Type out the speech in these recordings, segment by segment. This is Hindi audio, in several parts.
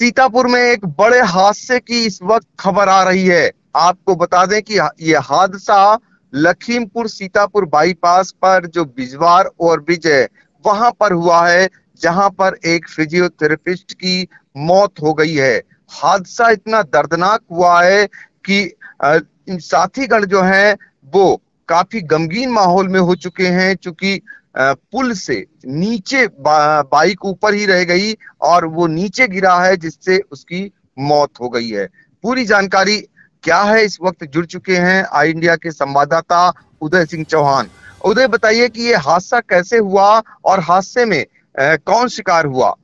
सीतापुर में एक बड़े हादसे की इस वक्त खबर आ रही है। आपको बता दें कि ये हादसा लखीमपुर सीतापुर बाईपास पर जो बिजवार और ब्रिज है वहाँ पर हुआ है, जहाँ पर एक फिजियोथेरेपिस्ट की मौत हो गई है। हादसा इतना दर्दनाक हुआ है कि साथीगण जो है, वो काफ़ी गमगीन माहौल में हो चुके हैं क्योंकि पुल से नीचे बाइक ऊपर ही रह गई और वो नीचे गिरा है, जिससे उसकी मौत हो गई है। पूरी जानकारी क्या है? इस वक्त जुड़ चुके हैं आई इंडिया के संवाददाता उदय सिंह चौहान। उदय, बताइए कि ये हादसा कैसे हुआ और हादसे में कौन शिकार हुआ?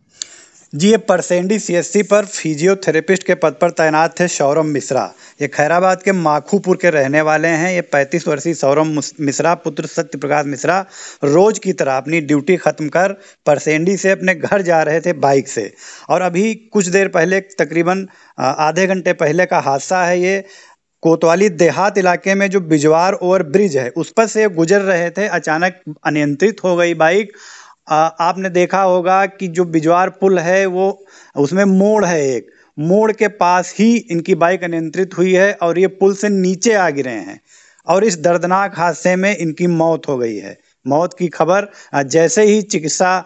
जी, ये परसेंडी सीएससी पर फिजियोथेरेपिस्ट के पद पर तैनात थे सौरभ मिश्रा। ये खैराबाद के माखूपुर के रहने वाले हैं। ये 35 वर्षीय सौरभ मिश्रा, पुत्र सत्य प्रकाश मिश्रा, रोज की तरह अपनी ड्यूटी खत्म कर परसेंडी से अपने घर जा रहे थे बाइक से। और अभी कुछ देर पहले, तकरीबन आधे घंटे पहले का हादसा है ये कोतवाली देहात इलाके में जो बिजवार ओवर ब्रिज है, उस पर से गुजर रहे थे। अचानक अनियंत्रित हो गई बाइक आपने देखा होगा कि जो बिजवार पुल है, वो उसमें मोड़ है एक। मोड़ के पास ही इनकी बाइक अनियंत्रित हुई है और ये पुल से नीचे आ गिरे हैं और इस दर्दनाक हादसे में इनकी मौत हो गई है। मौत की खबर जैसे ही चिकित्सा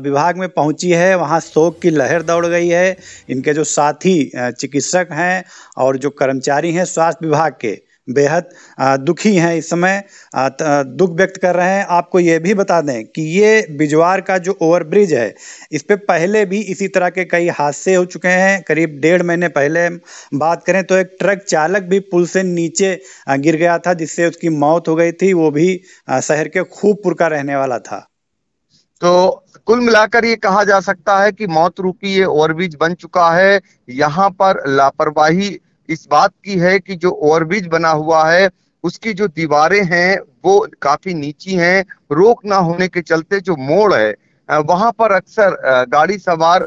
विभाग में पहुँची है, वहाँ शोक की लहर दौड़ गई है। इनके जो साथी चिकित्सक हैं और जो कर्मचारी हैं स्वास्थ्य विभाग के बेहद दुखी हैं इस समय दुख व्यक्त कर रहे हैं। आपको ये भी बता दें कि ये बिजवार का जो ओवरब्रिज है, इस पर पहले भी इसी तरह के कई हादसे हो चुके हैं। करीब डेढ़ महीने पहले बात करें तो एक ट्रक चालक भी पुल से नीचे गिर गया था, जिससे उसकी मौत हो गई थी। वो भी शहर के खूबपुर का रहने वाला था। तो कुल मिलाकर ये कहा जा सकता है कि मौत रूपी ये ओवरब्रिज बन चुका है। यहाँ पर लापरवाही इस बात की है कि जो ओवरब्रिज बना हुआ है, उसकी जो दीवारें हैं, वो काफ़ी नीची हैं। रोक ना होने के चलते जो मोड़ है वहाँ पर अक्सर गाड़ी सवार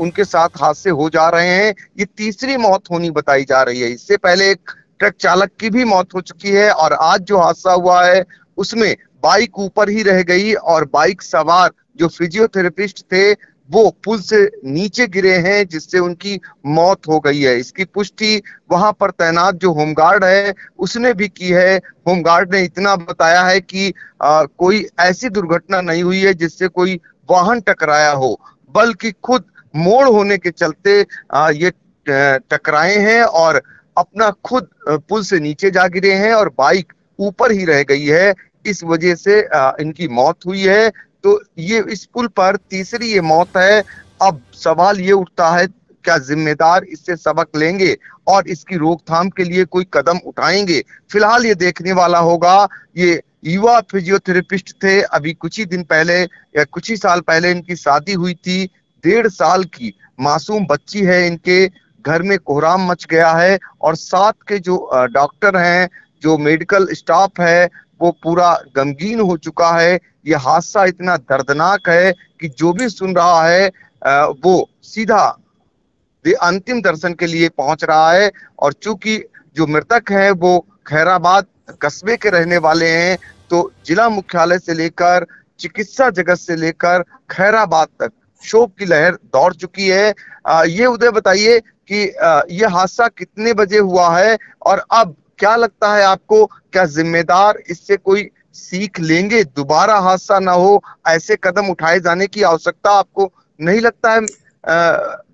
उनके साथ हादसे हो जा रहे हैं। ये तीसरी मौत होनी बताई जा रही है। इससे पहले एक ट्रक चालक की भी मौत हो चुकी है और आज जो हादसा हुआ है, उसमें बाइक ऊपर ही रह गई और बाइक सवार जो फिजियोथेरेपिस्ट थे वो पुल से नीचे गिरे हैं जिससे उनकी मौत हो गई है। इसकी पुष्टि वहाँ पर तैनात जो होमगार्ड है उसने भी की है। होमगार्ड ने इतना बताया है कि आ, कोई ऐसी दुर्घटना नहीं हुई है जिससे कोई वाहन टकराया हो बल्कि खुद मोड़ होने के चलते आ, ये टकराए हैं और अपना खुद पुल से नीचे जा गिरे हैं और बाइक ऊपर ही रह गई है। इस वजह से इनकी मौत हुई है। तो ये इस पुल पर तीसरी ये मौत है। अब सवाल ये उठता है, क्या जिम्मेदार इससे सबक लेंगे और इसकी रोकथाम के लिए कोई कदम उठाएँगे? फ़िलहाल ये देखने वाला होगा, ये युवा फिजियोथेरेपिस्ट थे, अभी कुछ ही दिन पहले, या कुछ ही साल पहले इनकी शादी हुई थी, डेढ़ साल की मासूम बच्ची है इनके, घर में कोहराम मच गया है और साथ के जो डॉक्टर हैं, जो मेडिकल स्टाफ है वो पूरा गमगीन हो चुका है। ये हादसा इतना दर्दनाक है कि जो भी सुन रहा है वो सीधा अंतिम दर्शन के लिए पहुँच रहा है और चूँकि जो मृतक है वो खैराबाद कस्बे के रहने वाले हैं तो जिला मुख्यालय से लेकर चिकित्सा जगत से लेकर खैराबाद तक शोक की लहर दौड़ चुकी है। आ, ये उदय बताइए कि आ, ये हादसा कितने बजे हुआ है और अब क्या लगता है आपको? क्या जिम्मेदार इससे कोई सीख लेंगे? दोबारा हादसा ना हो ऐसे कदम उठाए जाने की आवश्यकता आपको नहीं लगता है आ,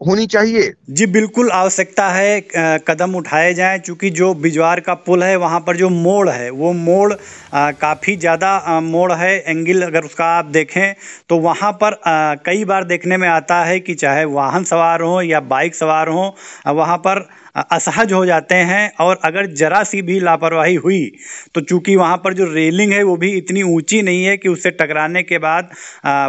होनी चाहिए? जी बिल्कुल आवश्यकता है कदम उठाए जाएँ क्योंकि जो बिजवार का पुल है वहाँ पर जो मोड़ है वो मोड़ काफ़ी ज़्यादा मोड़ है एंगल अगर उसका आप देखें तो वहाँ पर आ, कई बार देखने में आता है कि चाहे वाहन सवार हो या बाइक सवार हो वहाँ पर असहज हो जाते हैं और अगर ज़रा सी भी लापरवाही हुई तो चूँकि वहाँ पर जो रेलिंग है वो भी इतनी ऊँची नहीं है कि उससे टकराने के बाद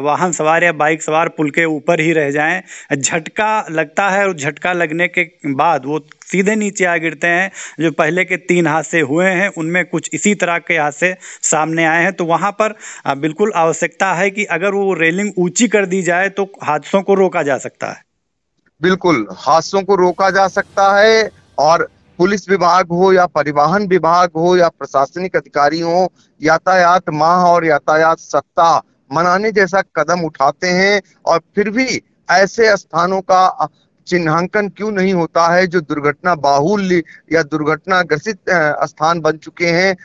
वाहन सवार या बाइक सवार पुल के ऊपर ही रह जाएँ। झटका लगता है और झटका लगने के बाद वो सीधे नीचे आ गिरते हैं, जो पहले के तीन हादसे हुए हैं, उनमें कुछ इसी तरह के हादसे सामने आए हैं। तो वहाँ पर बिल्कुल आवश्यकता है कि अगर वो रेलिंग ऊँची कर दी जाए तो हादसों को रोका जा सकता है। बिल्कुल, हादसों को रोका जा सकता है और पुलिस विभाग हो या परिवहन विभाग हो या प्रशासनिक अधिकारी हो, यातायात माह और यातायात सप्ताह मनाने जैसा कदम उठाते हैं और फिर भी ऐसे स्थानों का चिन्हांकन क्यों नहीं होता है जो दुर्घटना बाहुल्य या दुर्घटना ग्रसित स्थान बन चुके हैं?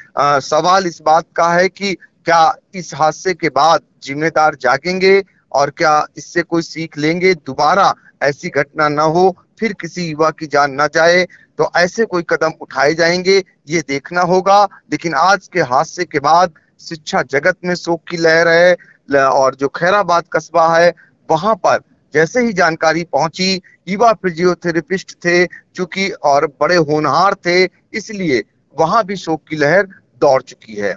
सवाल इस बात का है कि क्या इस हादसे के बाद जिम्मेदार जागेंगे? और क्या इससे कोई सीख लेंगे? दोबारा ऐसी घटना न हो, फिर किसी युवा की जान न जाए। तो ऐसे कोई कदम उठाए जाएँगे, ये देखना होगा। लेकिन आज के हादसे के बाद शिक्षा जगत में शोक की लहर है और जो खैराबाद कस्बा है, वहाँ पर जैसे ही जानकारी पहुँची, युवा फिजियोथेरेपिस्ट थे, चूँकि और बड़े होनहार थे, इसलिए वहाँ भी शोक की लहर दौड़ चुकी है।